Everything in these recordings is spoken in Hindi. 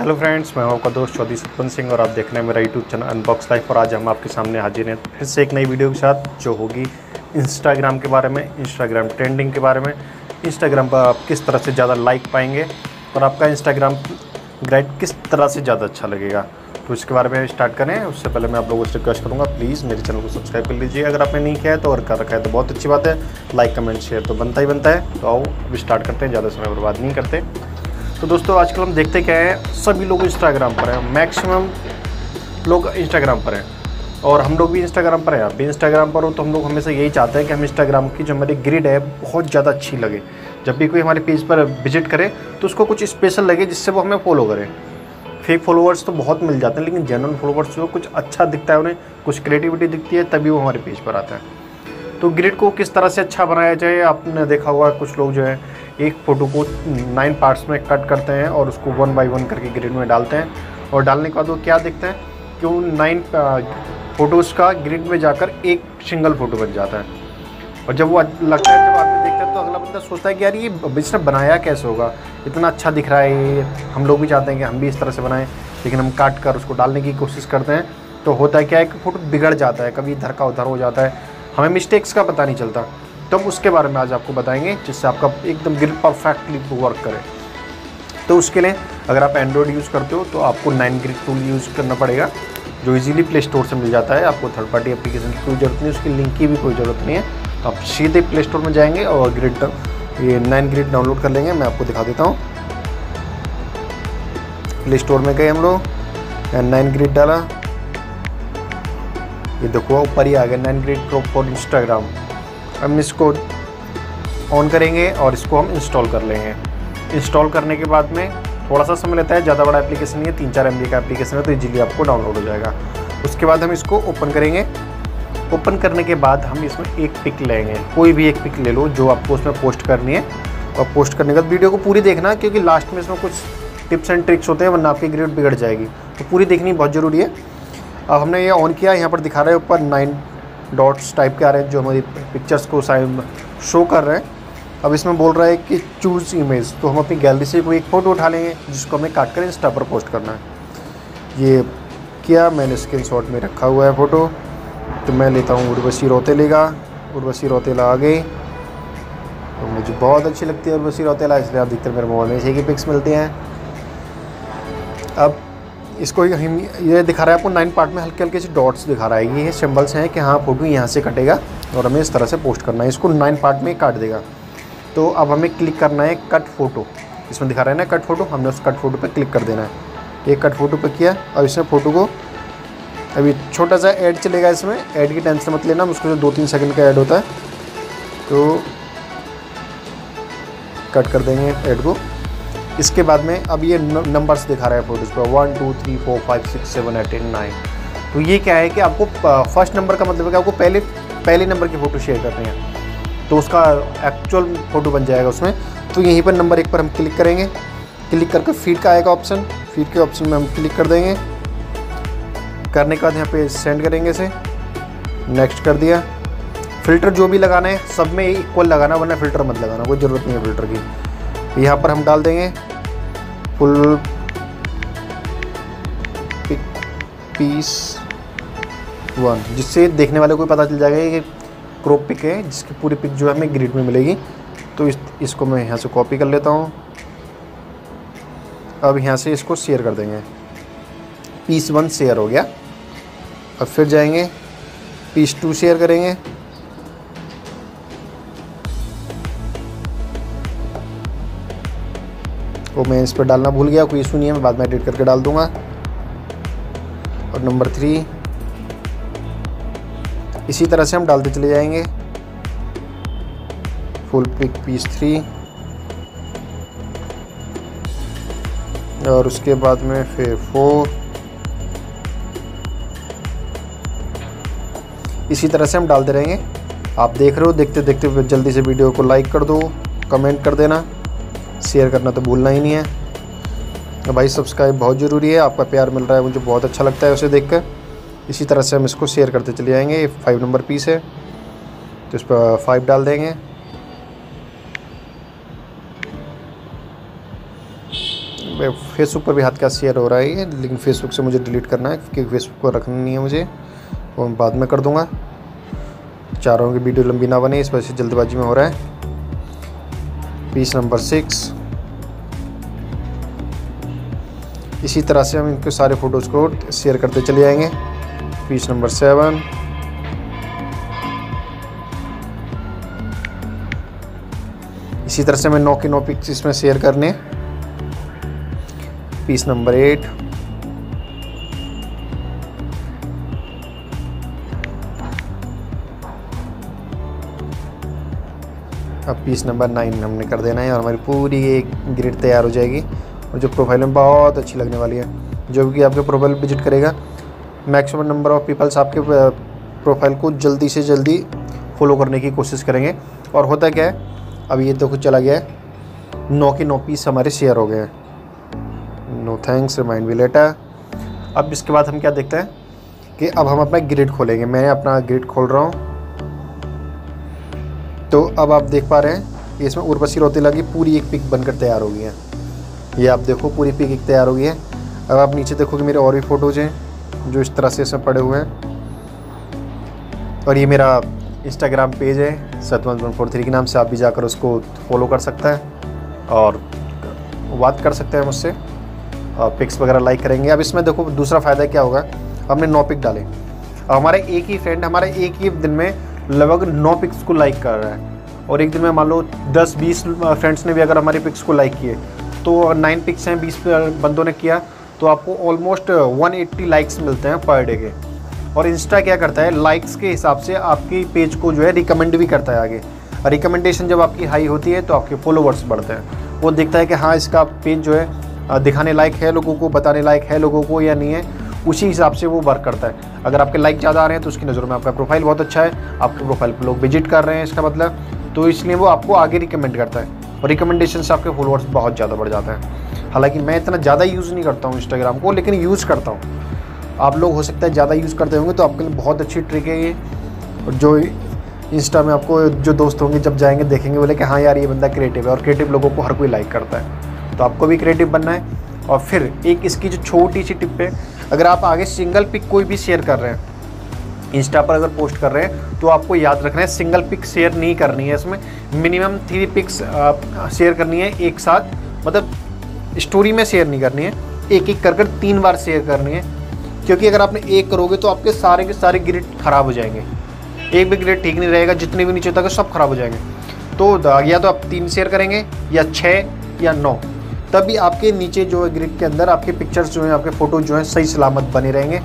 हेलो फ्रेंड्स, मैं आपका दोस्त चौधरी सतपन सिंह और आप देख रहे हैं मेरा यूट्यूब चैनल अनबॉक्स लाइफ और आज हम आपके सामने हाजिर हैं फिर से एक नई वीडियो के साथ जो होगी इंस्टाग्राम के बारे में इंस्टाग्राम ट्रेंडिंग के बारे में। इंस्टाग्राम पर आप किस तरह से ज़्यादा लाइक पाएँगे और आपका इंस्टाग्राम ग्राइड किस तरह से ज़्यादा अच्छा लगेगा। तो इसके बारे में स्टार्ट करें। उससे पहले मैं आप लोगों से रिक्वेस्ट करूँगा प्लीज़ मेरे चैनल को सब्सक्राइब कर लीजिए। अगर आपने नहीं किया है तो और कर रखा है तो बहुत अच्छी बात है। लाइक कमेंट शेयर तो बनता ही बनता है। तो आओ, अभी स्टार्ट करते हैं, ज़्यादा समय बर्बाद नहीं करते। तो दोस्तों, आजकल हम देखते क्या है, सभी लोग इंस्टाग्राम पर हैं मैक्सिमम लोग इंस्टाग्राम पर हैं। और हम लोग भी इंस्टाग्राम पर हैं आप भी इंस्टाग्राम पर हो तो हम लोग हमेशा यही चाहते हैं कि हम इंस्टाग्राम की जो हमारी ग्रिड है, बहुत ज़्यादा अच्छी लगे। जब भी कोई हमारे पेज पर विज़िट करे तो उसको कुछ स्पेशल लगे जिससे वो हमें फॉलो करें। फेक फॉलोअर्स तो बहुत मिल जाते हैं, लेकिन जेनुअन फॉलोअर्स जो कुछ अच्छा दिखता है उन्हें, कुछ क्रिएटिविटी दिखती है, तभी वो हमारे पेज पर आता है। तो ग्रिड को किस तरह से अच्छा बनाया जाए, आपने देखा होगा, कुछ लोग जो है, एक फ़ोटो को नाइन पार्ट्स में कट करते हैं और उसको वन बाय वन करके ग्रिड में डालते हैं। और डालने के बाद वो क्या देखते हैं कि वो नाइन फ़ोटोज़ का ग्रिड में जाकर एक सिंगल फ़ोटो बन जाता है। और जब वो लगता है, जब आदमी देखता है तो अगला बंदा सोचता है कि यार ये इसने बनाया कैसे होगा? इतना अच्छा दिख रहा है ये। हम लोग भी चाहते हैं कि हम भी इस तरह से बनाएँ, लेकिन हम काट कर उसको डालने की कोशिश करते हैं। तो होता है क्या है कि फ़ोटो बिगड़ जाता है, कभी इधर का उधर हो जाता है। हमें मिस्टेक्स का पता नहीं चलता। तो हम उसके बारे में आज आपको बताएँगे, जिससे आपका एकदम ग्रिड परफेक्टली वर्क करे। तो उसके लिए अगर आप एंड्रॉयड यूज़ करते हो तो आपको नाइन ग्रिड टूल यूज़ करना पड़ेगा, जो इजीली प्ले स्टोर से मिल जाता है। आपको थर्ड पार्टी एप्लीकेशन की कोई ज़रूरत नहीं, उसकी लिंक की भी कोई ज़रूरत नहीं है। तो आप सीधे प्ले स्टोर में जाएँगे और ग्रिड ये नाइन ग्रिड डाउनलोड कर लेंगे। मैं आपको दिखा देता हूँ। प्ले स्टोर में गए हम लोग नाइन ग्रिड डाला। ये देखो, ऊपर ही आ गया nine grid pro for Instagram हम इसको ऑन करेंगे और इसको हम इंस्टॉल कर लेंगे। इंस्टॉल करने के बाद में थोड़ा सा समय लेता है, ज़्यादा बड़ा एप्लीकेशन नहीं है, तीन चार एम का एप्लीकेशन है तो इजीली आपको डाउनलोड हो जाएगा। उसके बाद हम इसको ओपन करेंगे। ओपन करने के बाद हम इसमें एक पिक लेंगे। कोई भी एक पिक ले लो जो आपको उसमें पोस्ट करनी है। और पोस्ट करने के बाद वीडियो को पूरी देखना, क्योंकि लास्ट में इसमें कुछ टिप्स एंड ट्रिक्स होते हैं, वरना आपकी ग्रेड बिगड़ जाएगी। तो पूरी देखनी बहुत ज़रूरी है। अब हमने ये ऑन किया, यहाँ पर दिखा रहे हैं ऊपर नाइन डॉट्स टाइप के आ रहे हैं, जो हमारी पिक्चर्स को शो कर रहे हैं। अब इसमें बोल रहा है कि चूज़ इमेज तो हम अपनी गैलरी से कोई एक फ़ोटो उठा लेंगे, जिसको हमें काट कर इंस्टा पर पोस्ट करना है। ये किया, मैंने स्क्रीन शॉट में रखा हुआ है फ़ोटो तो मैं लेता हूँ उर्वशी रौतेले। उर्वशी रोतेला आ गई। तो मुझे बहुत अच्छी लगती है उर्वशी रोतेला, इसलिए अधिकतर मेरे मोबाइल में इसी की पिक्स मिलते हैं। अब इसको हम ये दिखा रहा है, आपको नाइन पार्ट में हल्के हल्के से डॉट्स दिखा रहा है। ये सिंबल्स हैं कि हाँ फ़ोटो यहाँ से कटेगा और हमें इस तरह से पोस्ट करना है। इसको नाइन पार्ट में काट देगा। तो अब हमें क्लिक करना है कट फ़ोटो इसमें दिखा रहा है ना कट फ़ोटो हमने उस कट फ़ोटो पर क्लिक कर देना है। एक कट फ़ोटो पर किया और इसमें फ़ोटो को अभी छोटा सा ऐड चलेगा इसमें। ऐड की टेंशन मत लेना, उसको दो तीन सेकंड का ऐड होता है। तो कट कर देंगे ऐड को। इसके बाद में अब ये नंबर्स दिखा रहा है फ़ोटोज़ पर। One two three four five six seven eight eight nine तो ये क्या है कि आपको फ़र्स्ट नंबर का मतलब है कि आपको पहले पहले नंबर की फ़ोटो शेयर करनी है। तो उसका एक्चुअल फ़ोटो बन जाएगा उसमें। तो यहीं पर नंबर एक पर हम क्लिक करेंगे। क्लिक करके फ़ीड का आएगा ऑप्शन फ़ीड के ऑप्शन में हम क्लिक कर देंगे। करने के बाद यहाँ पे सेंड करेंगे इसे। नेक्स्ट कर दिया। फ़िल्टर जो भी लगाना है, सब में इक्वल लगाना, वरना फ़िल्टर मत लगाना। कोई ज़रूरत नहीं है फ़िल्टर की। यहाँ पर हम डाल देंगे फुल पीस वन जिससे देखने वाले को पता चल जाएगा कि क्रॉप पिक है, जिसकी पूरी पिक जो है हमें ग्रिड में मिलेगी। तो इस, इसको मैं यहाँ से कॉपी कर लेता हूँ। अब यहाँ से इसको शेयर कर देंगे। पीस वन शेयर हो गया। अब फिर जाएँगे पीस टू शेयर करेंगे। वो मैं इस पर डालना भूल गया, कोई इशू नहीं है, मैं बाद में एडिट करके डाल दूँगा। और नंबर थ्री इसी तरह से हम डालते चले जाएँगे। फुल पिक पीस थ्री और उसके बाद में फिर फोर इसी तरह से हम डालते रहेंगे। आप देख रहे हो देखते देखते जल्दी से वीडियो को लाइक कर दो कमेंट कर देना। शेयर करना तो भूलना ही नहीं है। भाई सब्सक्राइब बहुत ज़रूरी है। आपका प्यार मिल रहा है, मुझे बहुत अच्छा लगता है उसे देख कर इसी तरह से हम इसको शेयर करते चले जाएँगे। ये फाइव नंबर पीस है। तो इस पर फाइव डाल देंगे। फेसबुक पर भी हाथ का शेयर हो रहा है लेकिन फेसबुक से मुझे डिलीट करना है, क्योंकि फेसबुक पर रखना नहीं है मुझे। वो मैं बाद में कर दूँगा। हूँ कि वीडियो लंबी ना बने, इस वजह से जल्दबाजी में हो रहा है। पीस नंबर सिक्स इसी तरह से हम इनके सारे फ़ोटोज़ को शेयर करते चले जाएँगे पीस नंबर सेवन इसी तरह से हमें नौ के नौ पिक्स इसमें शेयर करने। पीस नंबर एट अब पीस नंबर नाइन हमने कर देना है और हमारी पूरी एक ग्रिड तैयार हो जाएगी। और जो प्रोफ़ाइल में बहुत अच्छी लगने वाली है, जो कि आपके प्रोफ़ाइल विज़िट करेगा मैक्सिमम नंबर ऑफ़ पीपल्स आपके प्रोफ़ाइल को जल्दी से जल्दी फॉलो करने की कोशिश करेंगे। और होता क्या है, अब ये तो कुछ चला गया है। नौ के नौ पीस हमारे शेयर हो गए हैं। No thanks remind me later अब इसके बाद हम क्या देखते हैं कि अब हम अपना ग्रिड खोलेंगे। मैं अपना ग्रिड खोल रहा हूँ। तो अब आप देख पा रहे हैं, इसमें उर्वशी रोते लगी, पूरी एक पिक बनकर तैयार हो गई है। ये आप देखो, पूरी पिक एक तैयार हो गई है। अब आप नीचे देखोगे मेरे और भी फ़ोटोज़ हैं, जो इस तरह से इसमें पड़े हुए हैं। और ये मेरा इंस्टाग्राम पेज है सतवन वन फोर थ्री के नाम से आप भी जाकर उसको फॉलो कर सकते हैं। और बात कर सकते हैं मुझसे, और पिक्स वगैरह लाइक करेंगे। अब इसमें देखो, दूसरा फ़ायदा क्या होगा, हमने नौ पिक डाले। हमारे एक ही फ्रेंड हमारे एक ही दिन में लगभग नौ पिक्स को लाइक कर रहा है। और एक दिन में मान लो दस, बीस फ्रेंड्स ने भी अगर हमारी पिक्स को लाइक किए तो नाइन पिक्स हैं, बीस बंदों ने किया तो आपको ऑलमोस्ट वन एट्टी लाइक्स मिलते हैं पर डे के। और इंस्टा क्या करता है? लाइक्स के हिसाब से आपकी पेज को जो है रिकमेंड भी करता है आगे। रिकमेंडेशन जब आपकी हाई होती है तो आपके फॉलोवर्स बढ़ते हैं। वो देखता है कि हाँ इसका पेज जो है दिखाने लायक है लोगों को, बताने लायक है लोगों को या नहीं है। उसी हिसाब से वो वर्क करता है। अगर आपके लाइक ज़्यादा आ रहे हैं तो उसकी नज़रों में आपका प्रोफ़ाइल बहुत अच्छा है। आपके प्रोफ़ाइल पर लोग विज़िट कर रहे हैं इसका मतलब। तो इसलिए वो आपको आगे रिकमेंड करता है। और रिकमेंडेशन से आपके फॉलोअर्स बहुत ज़्यादा बढ़ जाते हैं। हालाँकि मैं इतना ज़्यादा यूज़ नहीं करता हूँ इंस्टाग्राम को, लेकिन यूज़ करता हूँ। आप लोग हो सकता है ज़्यादा यूज़ करते होंगे तो आपके लिए बहुत अच्छी ट्रिक है ये। और जो इंस्टा में आपको जो दोस्त होंगे, जब जाएँगे, देखेंगे, बोले कि हाँ यार, ये बंदा क्रिएटिव है। और क्रिएटिव लोगों को हर कोई लाइक करता है। तो आपको भी क्रिएटिव बनना है। और फिर एक इसकी जो छोटी सी टिप है अगर आप आगे सिंगल पिक कोई भी शेयर कर रहे हैं इंस्टा पर अगर पोस्ट कर रहे हैं तो आपको याद रखना है सिंगल पिक शेयर नहीं करनी है इसमें। मिनिमम थ्री पिक्स शेयर करनी है एक साथ। मतलब स्टोरी में शेयर नहीं करनी है, एक एक कर कर तीन बार शेयर करनी है। क्योंकि अगर आपने एक करोगे तो आपके सारे के सारे ग्रिड खराब हो जाएँगे। एक भी ग्रिड ठीक नहीं रहेगा, जितने भी नीचे तक सब खराब हो जाएँगे। तो या तो आप तीन शेयर करेंगे, या छः या नौ। तभी आपके नीचे जो है ग्रिड के अंदर आपके पिक्चर्स जो हैं, आपके फ़ोटो जो हैं, सही सलामत बने रहेंगे।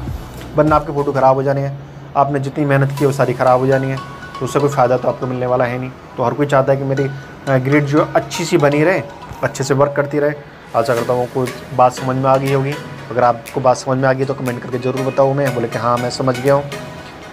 वरना आपके फ़ोटो ख़राब हो जाने हैं। आपने जितनी मेहनत की वो सारी ख़राब हो जानी है। तो उससे कोई फ़ायदा तो आपको मिलने वाला है नहीं। तो हर कोई चाहता है कि मेरी ग्रिड जो अच्छी सी बनी रहे, अच्छे से वर्क करती रहे। आशा करता हूँ कोई बात समझ में आ गई होगी। अगर आपको बात समझ में आ गई तो कमेंट करके ज़रूर बताओ मैं बोले कि हाँ मैं समझ गया हूँ।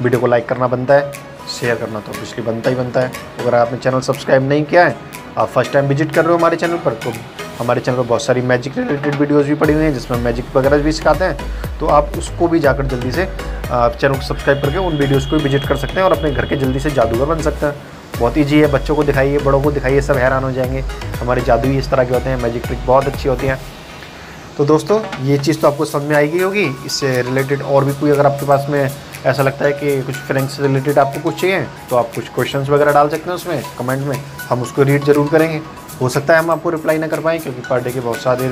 वीडियो को लाइक करना बनता है शेयर करना तो ऑब्वियसली बनता ही बनता है। अगर आपने चैनल सब्सक्राइब नहीं किया है, आप फ़र्स्ट टाइम विज़िट कर रहे हो हमारे चैनल पर तो हमारे चैनल पर बहुत सारी मैजिक रिलेटेड वीडियोज़ भी पड़ी हुई हैं, जिसमें मैजिक वगैरह भी सिखाते हैं। तो आप उसको भी जाकर जल्दी से आप चैनल को सब्सक्राइब करके उन वीडियोज़ को भी विज़िट कर सकते हैं और अपने घर के जल्दी से जादूगर बन सकते हैं। बहुत ईजी है, बच्चों को दिखाइए, बड़ों को दिखाइए, सब हैरान हो जाएँगे। हमारे जादू ही इस तरह के होते हैं मैजिक ट्रिक बहुत अच्छी होती हैं। तो दोस्तों, ये चीज़ तो आपको समझ में आएगी होगी। इससे रिलेटेड और भी कोई अगर आपके पास में ऐसा लगता है कि कुछ फ्रेंच से रिलेटेड आपको कुछ चाहिए तो आप कुछ क्वेश्चंस वगैरह डाल सकते हैं उसमें कमेंट में। हम उसको रीड ज़रूर करेंगे। हो सकता है हम आपको रिप्लाई ना कर पाएँ, क्योंकि पर डे के बहुत सारे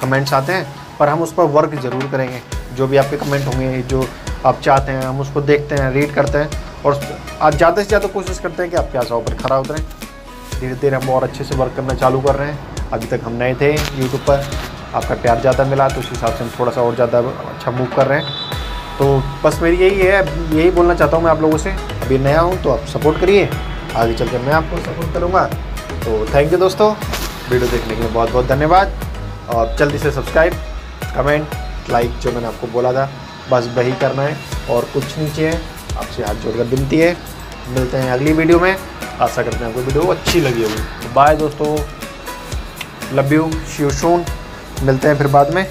कमेंट्स आते हैं, पर हम उस पर वर्क ज़रूर करेंगे। जो भी आपके कमेंट होंगे, जो आप चाहते हैं, हम उसको देखते हैं रीड करते हैं, और आज ज़्यादा से ज़्यादा कोशिश करते हैं कि आपके आशाओं पर खरा उतरें। धीरे धीरे हम और अच्छे से वर्क करना चालू कर रहे हैं। अभी तक हम नए थे यूट्यूब पर, आपका प्यार ज़्यादा मिला तो उस हिसाब से हम थोड़ा सा और ज़्यादा अच्छा मूव कर रहे हैं। तो बस मेरी यही है, यही बोलना चाहता हूँ मैं आप लोगों से। अभी नया हूँ तो आप सपोर्ट करिए। आगे चल कर मैं आपको सपोर्ट करूँगा। तो थैंक यू दोस्तों। वीडियो देखने के लिए बहुत बहुत धन्यवाद। और जल्दी से सब्सक्राइब कमेंट लाइक जो मैंने आपको बोला था, बस वही करना है। और कुछ नहीं चाहिए आपसे हाथ जोड़कर विनती है। मिलते हैं अगली वीडियो में। आशा करते हैं आपको वीडियो अच्छी लगी होगी। बाय दोस्तों। लव यू शून मिलते हैं फिर बाद में।